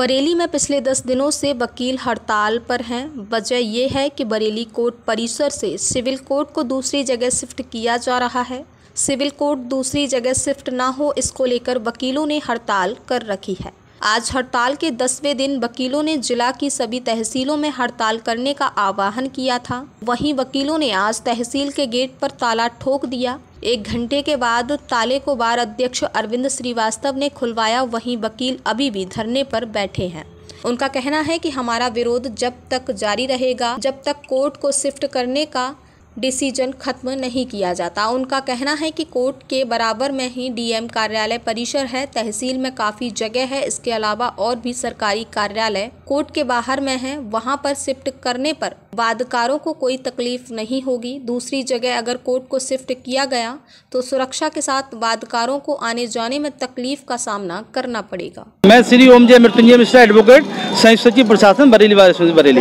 बरेली में पिछले दस दिनों से वकील हड़ताल पर हैं। वजह यह है कि बरेली कोर्ट परिसर से सिविल कोर्ट को दूसरी जगह शिफ्ट किया जा रहा है। सिविल कोर्ट दूसरी जगह शिफ्ट ना हो, इसको लेकर वकीलों ने हड़ताल कर रखी है। आज हड़ताल के दसवें दिन वकीलों ने जिला की सभी तहसीलों में हड़ताल करने का आह्वान किया था। वहीं वकीलों ने आज तहसील के गेट पर ताला ठोक दिया। एक घंटे के बाद ताले को बार अध्यक्ष अरविंद श्रीवास्तव ने खुलवाया, वहीं वकील अभी भी धरने पर बैठे हैं। उनका कहना है कि हमारा विरोध जब तक जारी रहेगा, जब तक कोर्ट को शिफ्ट करने का डिसीज़न खत्म नहीं किया जाता। उनका कहना है कि कोर्ट के बराबर में ही डीएम कार्यालय परिसर है, तहसील में काफ़ी जगह है, इसके अलावा और भी सरकारी कार्यालय कोर्ट के बाहर में है, वहाँ पर शिफ्ट करने पर वादकारों को कोई तकलीफ़ नहीं होगी। दूसरी जगह अगर कोर्ट को शिफ्ट किया गया तो सुरक्षा के साथ वादकारों को आने जाने में तकलीफ़ का सामना करना पड़ेगा। मैं श्री ओम जय मृत्युंजय मिश्रा एडवोकेट संयुक्त सचिव प्रशासन बरेली बार बरेली।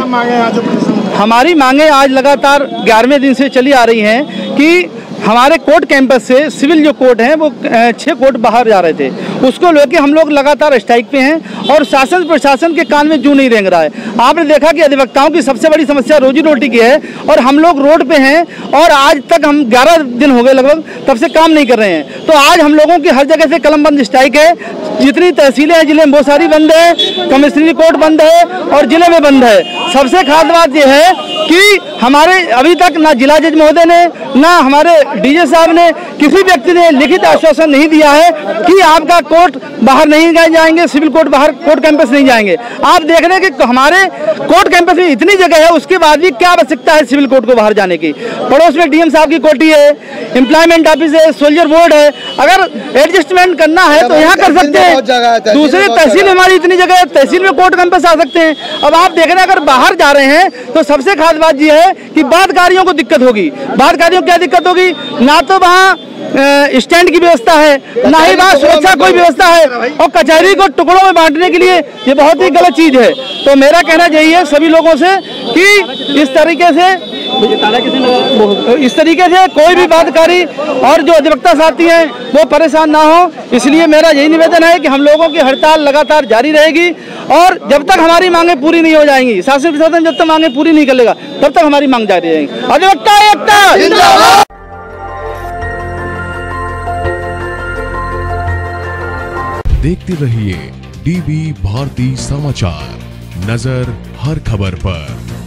हमारी मांगे आज लगातार ग्यारहवें दिन से चली आ रही हैं कि हमारे कोर्ट कैंपस से सिविल जो कोर्ट हैं, वो छः कोर्ट बाहर जा रहे थे। उसको लेके हम लोग लगातार स्ट्राइक पे हैं और शासन प्रशासन के कान में जू नहीं रेंग रहा है। आपने देखा कि अधिवक्ताओं की सबसे बड़ी समस्या रोजी रोटी की है और हम लोग रोड पे हैं और आज तक हम 11 दिन हो गए लगभग, तब से काम नहीं कर रहे हैं। तो आज हम लोगों की हर जगह से कलम बंद स्ट्राइक है। जितनी तहसीलें हैं, ज़िले में बहुत सारी बंद है, कमिश्नरी कोर्ट बंद है और ज़िले में बंद है। सबसे खास बात यह है कि हमारे अभी तक ना जिला जज महोदय ने ना हमारे डीजे साहब ने किसी व्यक्ति ने लिखित आश्वासन नहीं दिया है कि आपका कोर्ट बाहर नहीं जाएँगे, सिविल कोर्ट बाहर, कोर्ट कैंपस नहीं जाएँगे। आप देख रहे हैं कि हमारे कोर्ट कैंपस में इतनी जगह है, उसके बाद भी क्या आवश्यकता है सिविल कोर्ट को बाहर जाने की? पड़ोस में डीएम साहब की कोठी है, एम्प्लॉयमेंट ऑफ़िस है, सोल्जर बोर्ड है, अगर एडजस्टमेंट करना है तो यहाँ कर सकते हैं। दूसरे तहसील हमारी इतनी जगह है, तहसील में कोर्ट कैंपस आ सकते हैं। अब आप देख रहे हैं, अगर बाहर जा रहे हैं तो सबसे खास बात यह है कि बातकारियों को दिक्कत होगी। को क्या दिक्कत होगी? ना तो वहाँ स्टैंड की व्यवस्था है, ना ही वहाँ सुरक्षा कोई व्यवस्था है। और कचहरी को टुकड़ों में बांटने के लिए ये बहुत ही गलत चीज़ है। तो मेरा कहना यही है सभी लोगों से कि इस तरीके से इस तरीके से कोई भी बातकारी और जो अधिवक्ता साथी हैं वो परेशान ना हो। इसलिए मेरा यही निवेदन है कि हम लोगों की हड़ताल लगातार जारी रहेगी और जब तक हमारी मांगे पूरी नहीं हो जाएँगी शासन प्रशासन जब तक मांगे पूरी नहीं कर लेगा तब तक हमारी मांग जारी रहेगी। अधिवक्ता एकता! देखते रहिए डीबी भारती समाचार नज़र हर खबर पर।